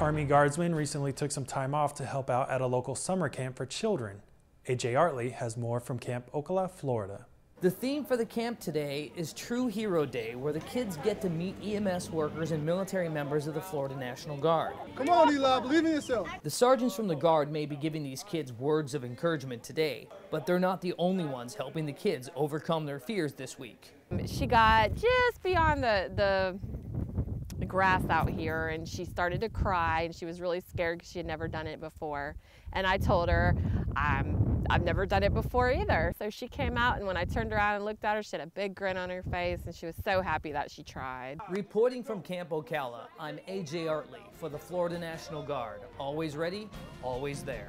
Army Guardsmen recently took some time off to help out at a local summer camp for children. AJ Artley has more from Camp Ocala, Florida. The theme for the camp today is True Hero Day, where the kids get to meet EMS workers and military members of the Florida National Guard. Come on, Eli, believe in yourself. The sergeants from the Guard may be giving these kids words of encouragement today, but they're not the only ones helping the kids overcome their fears this week. She got just beyond the, the the grass out here and she started to cry and she was really scared because she had never done it before. And I told her, I've never done it before either. So she came out and when I turned around and looked at her, she had a big grin on her face and she was so happy that she tried. Reporting from Camp Ocala, I'm AJ Artley for the Florida National Guard. Always ready, always there.